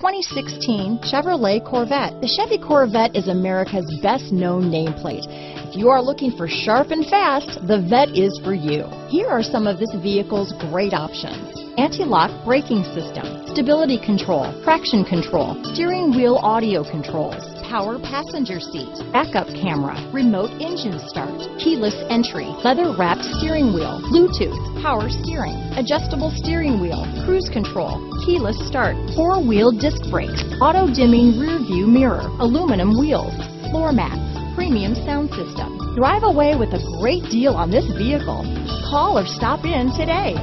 2016 Chevrolet Corvette. The Chevy Corvette is America's best known nameplate. If you are looking for sharp and fast, the Vette is for you. Here are some of this vehicle's great options. Anti-lock braking system, stability control, traction control, steering wheel audio controls, power passenger seat, backup camera, remote engine start, keyless entry, leather wrapped steering wheel, Bluetooth, power steering, adjustable steering wheel, cruise control, keyless start, four wheel disc brakes, auto dimming rear view mirror, aluminum wheels, floor mats, premium sound system. Drive away with a great deal on this vehicle. Call or stop in today.